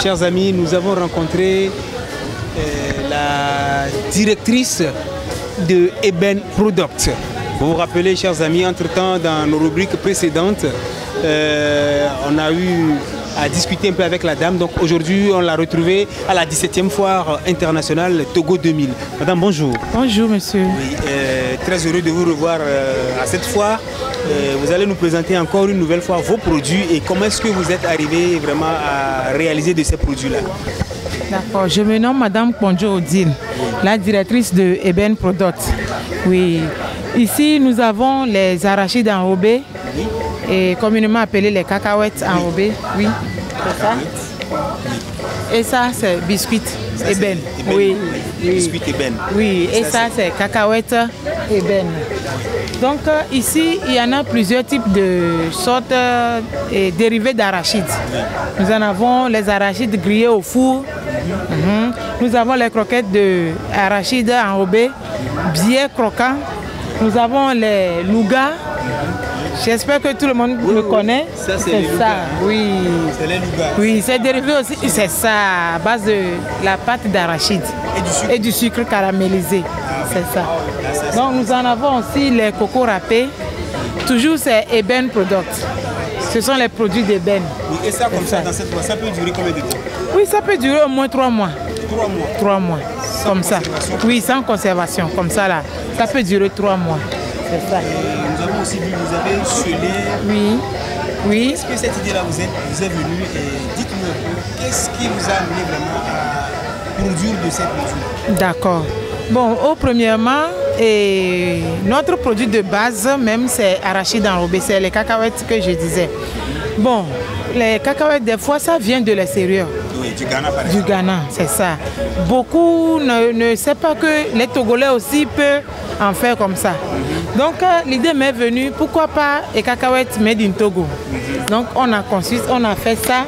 Chers amis, nous avons rencontré euh, la directrice de Eben Product. Vous vous rappelez, chers amis, entre-temps, dans nos rubriques précédentes, euh, on a eu à discuter un peu avec la dame. Donc aujourd'hui, on l'a retrouvée à la 17e foire internationale Togo 2000. Madame, bonjour. Bonjour, monsieur. Oui, euh, très heureux de vous revoir euh, à cette foire. Euh, vous allez nous présenter encore une nouvelle fois vos produits et comment est-ce que vous êtes arrivé vraiment à réaliser de ces produits-là. D'accord, je me nomme Madame Ponjo Odile, la directrice de Eben Product. Oui, ici nous avons les arachides enrobés et communément appelés les cacahuètes enrobées. Oui, c'est ça? Et ça, c'est biscuit Ça, Eben. Oui, oui. Biscuit Eben. Oui, et Ça, ça, c'est cacahuètes Eben. Donc euh, ici, il y en a plusieurs types de sortes euh, et dérivés d'arachides. Nous en avons les arachides grillés au four. Mhm. Nous avons les croquettes de arachides enrobées, bien croquants. Nous avons les lougas. J'espère que tout le monde Oui, le connaît. Ça, c'est ça, oui. C'est les. Oui, c'est dérivé aussi, c'est ça, à base de la pâte d'arachide Et du sucre. et du sucre caramélisé. C'est ça. Ah, ça, Donc nous en avons aussi les cocos râpés. Toujours c'est Eben Product. Ce sont les produits d'Eben. Oui, et ça, comme ça, ça. dans cette fois, ça peut durer combien de temps? Oui, ça peut durer au moins trois mois. Trois mois. Trois mois. comme ça. Oui, sans conservation. Comme ça là. Ça peut durer trois mois. C'est ça. Et nous avons aussi vu, vous avez scellé. Oui. Oui. Est-ce que cette idée-là vous est, vous est venue et dites-nous un peu, qu'est-ce qui vous a amené vraiment à produire de cette mesure? D'accord. Bon, au premièrement, et notre produit de base, même, c'est arachide enrobé, c'est les cacahuètes que je disais. Bon, les cacahuètes, des fois, ça vient de l'extérieur, du Ghana par du exemple. Ghana, c'est ça. Beaucoup ne, ne savent pas que les Togolais aussi peuvent en faire comme ça. Donc, euh, l'idée m'est venue, pourquoi pas les cacahuètes made in Togo? Donc, on a conçu, on a fait ça.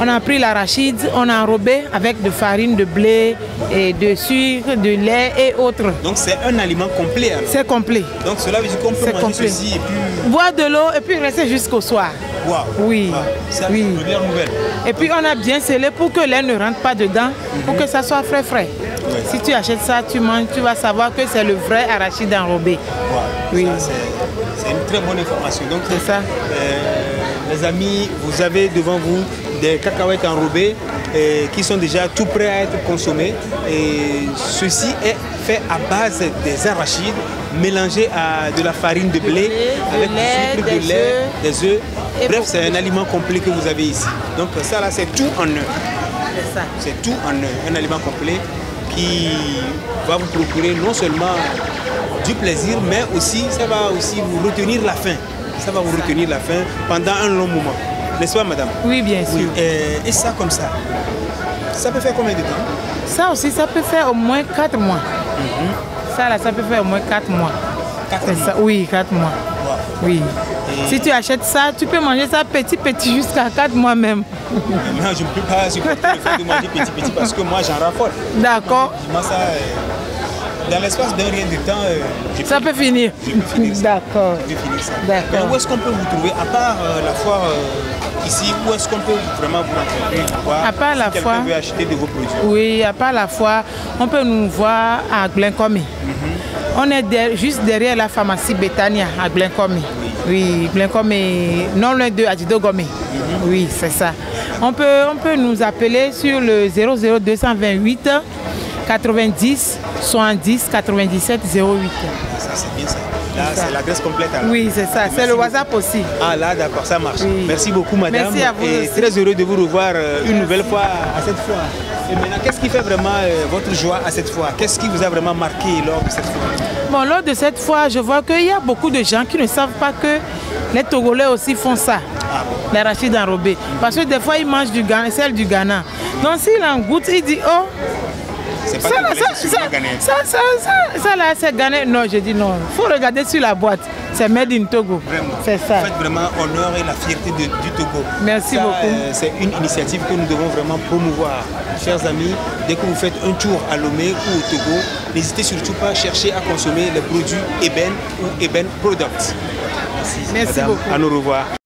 On a pris l'arachide, on a enrobé avec de farine, de blé, et de sucre, de lait et autres. Donc c'est un aliment complet. C'est complet. Donc cela veut dire qu'on peut manger complet. ceci et puis Boire de l'eau et puis rester jusqu'au soir. Oui, Ah, c'est oui. nouvelle. Et puis on a bien scellé pour que l'air ne rentre pas dedans, pour que ça soit frais frais. Si tu achètes ça, tu manges, tu vas savoir que c'est le vrai arachide enrobé. Oui. Ça, c'est- une très bonne information. Donc, C'est ça. euh, les amis, vous avez devant vous des cacahuètes enrobées euh, qui sont déjà tout prêts à être consommés. Et ceci est fait à base des arachides mélangés à de la farine de blé, de avec du sucre, du lait, des œufs. Bref, c'est un aliment complet que vous avez ici. Donc ça là, c'est tout en un. C'est ça. C'est tout en un, un aliment complet qui va vous procurer non seulement du plaisir, mais aussi ça va aussi vous retenir la faim. Ça va vous retenir la faim pendant un long moment. N'est-ce pas, madame? Oui, bien sûr. Oui. Euh, et ça comme ça, ça peut faire combien de temps? Ça aussi, ça peut faire au moins 4 mois. Ça là, ça peut faire au moins 4 mois. Quatre C'est mois. ça. Oui, 4 mois. Wow. Oui. Si tu achètes ça, tu peux manger ça petit petit jusqu'à 4 mois même. Non, je ne peux pas supporter le fait de manger petit petit parce que moi j'en raffole. D'accord. Moi ça, euh, dans l'espace d'un rien de temps, euh, Ça peut finir. D'accord. Je vais finir ça. D'accord. Mais où est-ce qu'on peut vous trouver À part euh, la foire euh, ici, où est-ce qu'on peut vraiment vous rencontrer À part si la quelqu'un foire. veut acheter de vos produits? Oui, à part la fois, on peut nous voir à Glencomé. On est juste derrière la pharmacie Betania à Glencomé. Oui, Glencomé, non loin de Adido Gomé. Oui, c'est ça. On peut, on peut nous appeler sur le 00228 90 70 97 08. Ça, c'est bien ça. Là, C'est l'adresse complète. alors. Oui, c'est ça. C'est le. WhatsApp aussi. Ah là, d'accord, ça marche. Oui. Merci beaucoup, madame. Merci à vous Et aussi. très heureux de vous revoir euh, une nouvelle fois à cette fois. Et maintenant, qu'est-ce qui fait vraiment euh, votre joie à cette fois? Qu'est-ce qui vous a vraiment marqué lors de cette fois? Bon, lors de cette fois, je vois qu'il y a beaucoup de gens qui ne savent pas que les Togolais aussi font ça. Ah bon? L'arachide enrobé. Parce que des fois, ils mangent du Ghana, celle du Ghana. Donc, s'il en goûte, il dit Oh, C'est pas ça, là, ça, ça, ça, ça, ça, là, c'est Ghana. Non, je dis non. Il faut regarder sur la boîte. C'est made in Togo. Vraiment. C'est ça. Vous faites vraiment honneur et la fierté de- du Togo. Merci Ça, beaucoup. euh, c'est une initiative que nous devons vraiment promouvoir. Chers amis, dès que vous faites un tour à Lomé ou au Togo, n'hésitez surtout pas à chercher à consommer les produits Eben ou Eben Products. Merci, Merci madame. beaucoup. À nous revoir.